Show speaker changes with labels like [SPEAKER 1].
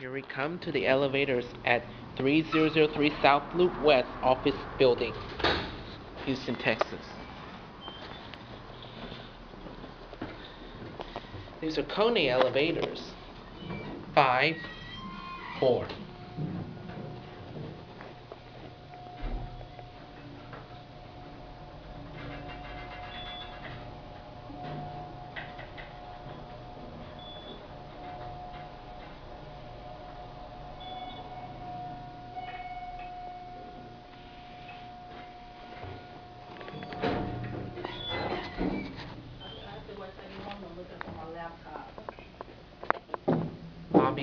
[SPEAKER 1] Here we come to the elevators at 3003 South Loop West Office Building, Houston, Texas. These are Kone elevators. Five, four.